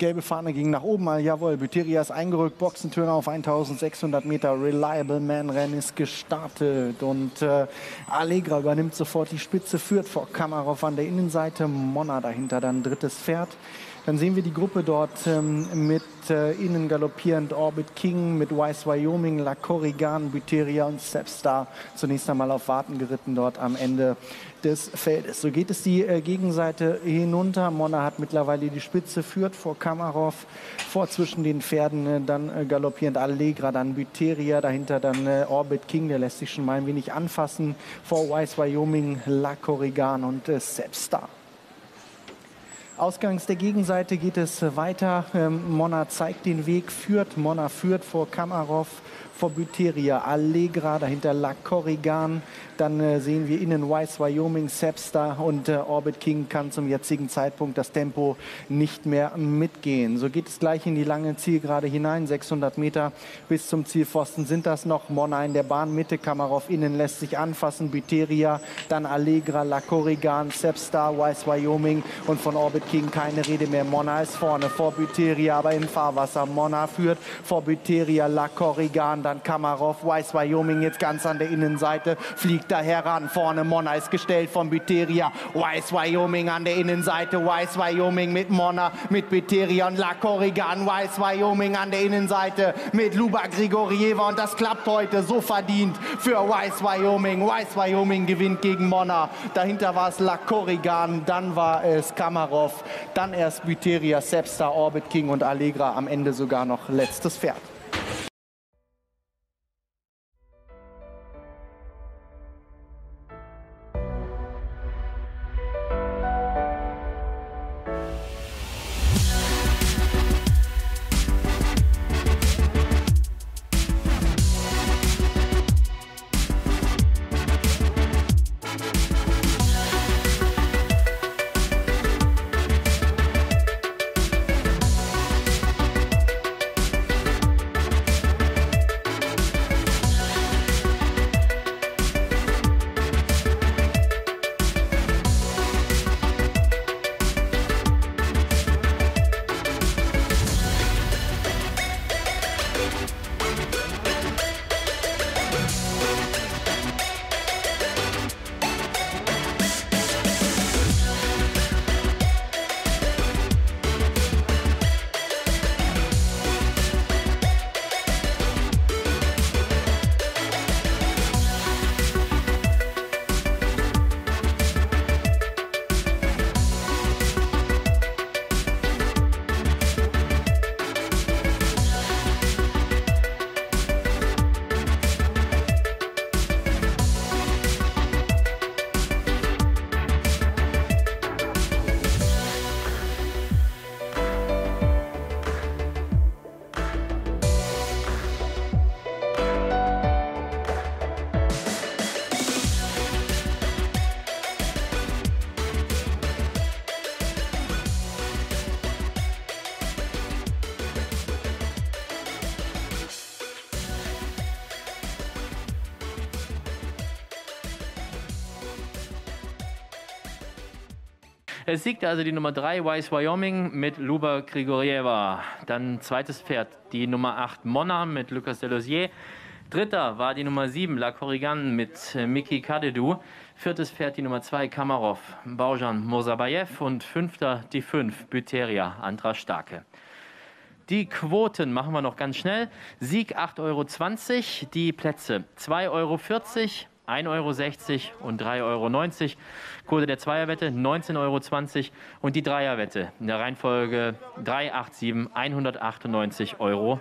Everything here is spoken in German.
gelbe Fahne ging nach oben. Jawohl, Buteria ist eingerückt. Boxentöne auf 1600 Meter. Reliable Man Rennen ist gestartet. Und äh, Allegra übernimmt sofort die Spitze, führt vor Kamarov an der Innenseite. Monna dahinter dann drittes Pferd. Dann sehen wir die Gruppe dort ähm, mit äh, innen galoppierend Orbit King, mit Wise Wyoming, La Corrigan, Buteria und Stepstar zunächst einmal auf Warten geritten dort am Ende des Feldes. So geht es die äh, Gegenseite hinunter. Monna hat mittlerweile die Spitze, führt vor Kamarov, vor zwischen den Pferden, äh, dann äh, galoppierend Allegra, dann Buteria, dahinter dann äh, Orbit King, der lässt sich schon mal ein wenig anfassen, vor Wise Wyoming, La Corrigan und äh, Stepstar. Ausgangs der Gegenseite geht es weiter. Ähm, Monna zeigt den Weg, führt. Monna führt vor Kamarov, vor Buteria, Allegra, dahinter La Corrigan. Dann äh, sehen wir innen Wise Wyoming, Sepstar und äh, Orbit King kann zum jetzigen Zeitpunkt das Tempo nicht mehr mitgehen. So geht es gleich in die lange Zielgerade hinein. 600 Meter bis zum Zielpfosten sind das noch. Monna in der Bahnmitte, Kamarov innen lässt sich anfassen. Buteria, dann Allegra, La Corrigan, Sepstar, Wise Wyoming und von Orbit King keine Rede mehr. Monna ist vorne vor Buteria, aber im Fahrwasser. Monna führt vor Buteria, La Corrigan, dann Kamarov, Wise Wyoming jetzt ganz an der Innenseite, fliegt da heran. Vorne Monna ist gestellt von Buteria, Wise Wyoming an der Innenseite, Wise Wyoming mit Monna, mit Buteria und La Corrigan, Wise Wyoming an der Innenseite mit Luba Grigorieva und das klappt heute so verdient für Wise Wyoming. Wise Wyoming gewinnt gegen Monna. Dahinter war es La Corrigan, dann war es Kamarov, dann erst Buteria, Sepstar, Orbit King und Allegra am Ende sogar noch letztes Pferd. Es siegte also die Nummer 3, Wise Wyoming, mit Luba Grigorieva. Dann zweites Pferd, die Nummer 8, Monna, mit Lucas Delosier. Dritter war die Nummer 7, La Corrigan, mit äh, Miki Kadedou. Viertes Pferd, die Nummer 2, Kamarov, Baujan Mosabayev. Und fünfter, die 5, Buteria, Andra Starke. Die Quoten machen wir noch ganz schnell. Sieg 8,20 Euro, die Plätze 2,40 Euro, 1,60 Euro und 3,90 Euro. Quote der Zweierwette 19,20 Euro und die Dreierwette in der Reihenfolge 387 198,90 Euro.